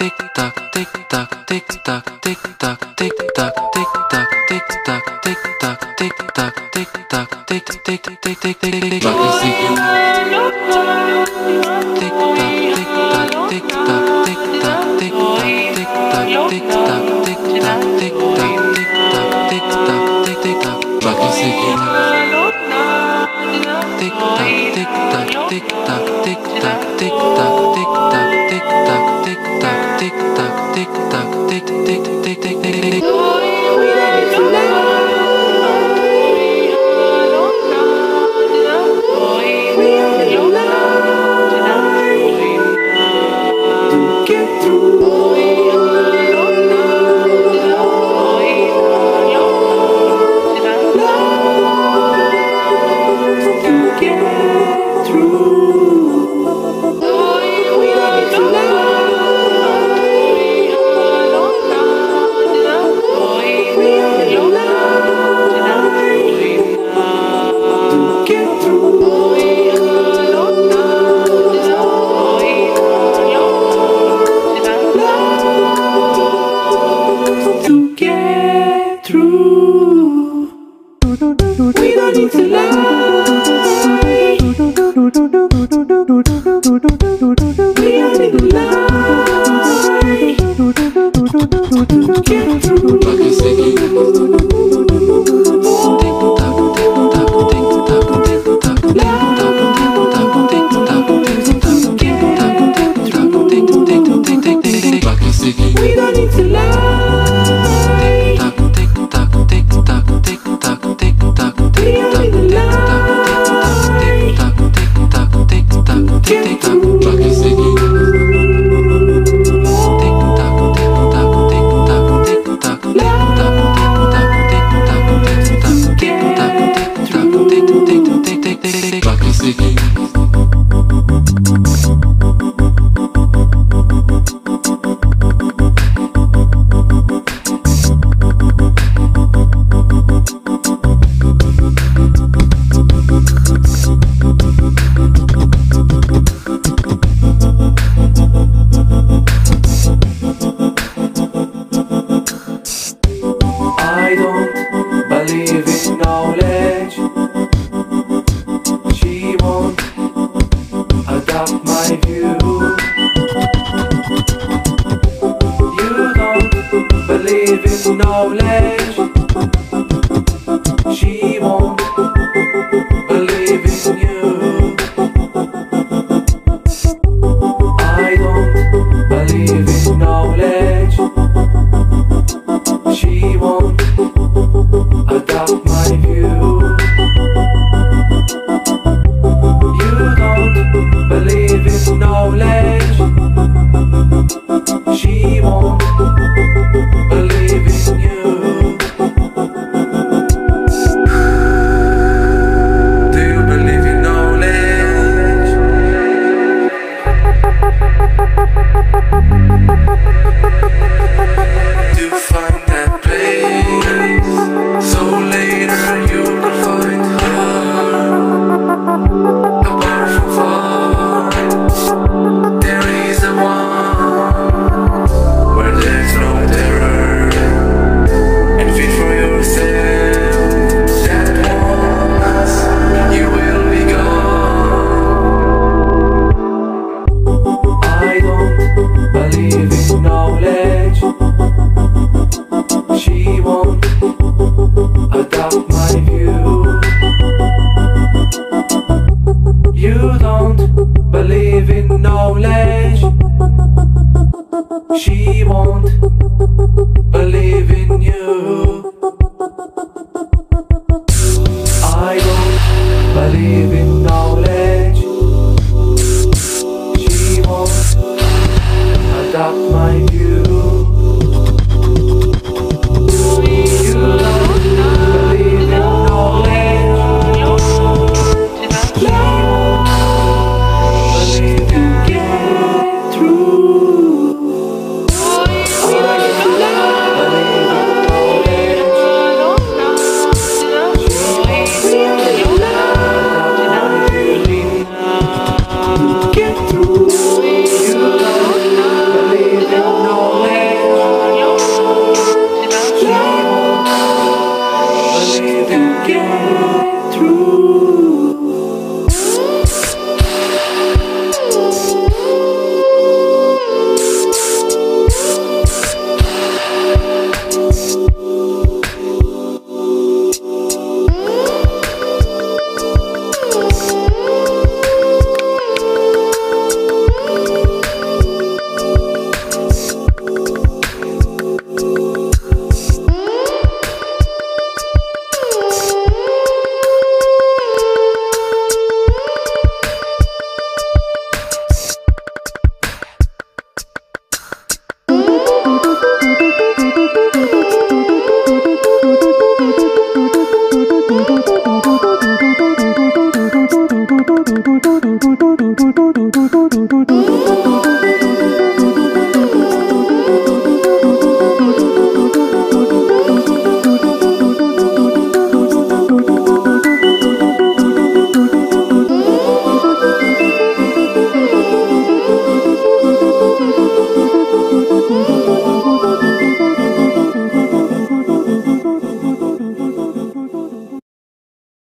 tick tock tick tock tick tock tick tock tick tock tick tock tick tock tick tock tick tock tick tock tick tick tick tick tick tick tock tick tock tick tock tick tock tick tock tick tock tick tock tick tock tick tock tick tock tick tock tick tick tock tock tick tock tick tock tick tock get through. She won't believe in you. She won't